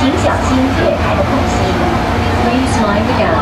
请小心月台的空隙。Please mind.